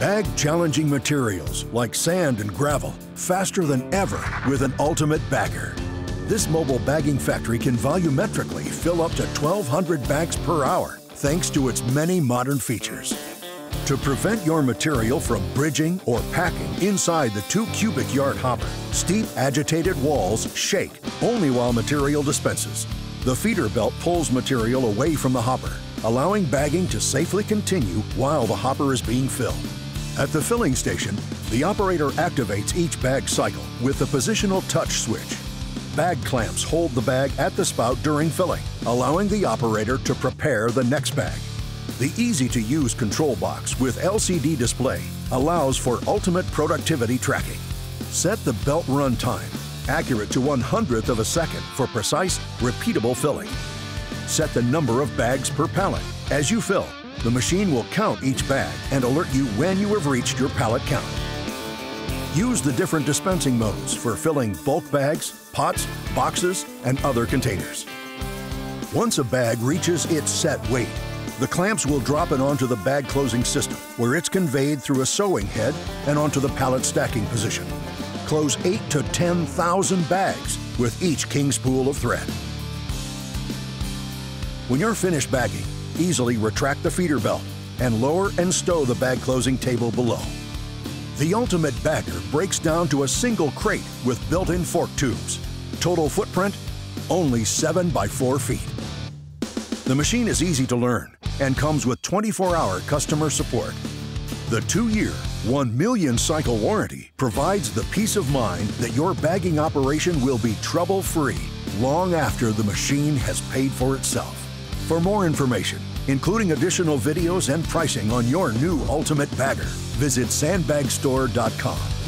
Bag challenging materials like sand and gravel faster than ever with an ultimate bagger. This mobile bagging factory can volumetrically fill up to 1,200 bags per hour thanks to its many modern features. To prevent your material from bridging or packing inside the two cubic yard hopper, steep agitated walls shake only while material dispenses. The feeder belt pulls material away from the hopper, allowing bagging to safely continue while the hopper is being filled. At the filling station, the operator activates each bag cycle with the positional touch switch. Bag clamps hold the bag at the spout during filling, allowing the operator to prepare the next bag. The easy-to-use control box with LCD display allows for ultimate productivity tracking. Set the belt run time, accurate to one hundredth of a second for precise, repeatable filling. Set the number of bags per pallet. As you fill, the machine will count each bag and alert you when you have reached your pallet count. Use the different dispensing modes for filling bulk bags, pots, boxes, and other containers. Once a bag reaches its set weight, the clamps will drop it onto the bag closing system, where it's conveyed through a sewing head and onto the pallet stacking position. Close 8 to 10,000 bags with each king spool of thread. When you're finished bagging, easily retract the feeder belt and lower and stow the bag closing table below. The Ultimate Bagger breaks down to a single crate with built-in fork tubes. Total footprint, only 7 by 4 feet. The machine is easy to learn and comes with 24-hour customer support. The two-year, 1 million cycle warranty provides the peace of mind that your bagging operation will be trouble-free long after the machine has paid for itself. For more information, including additional videos and pricing on your new Ultimate Bagger, visit sandbagstore.com.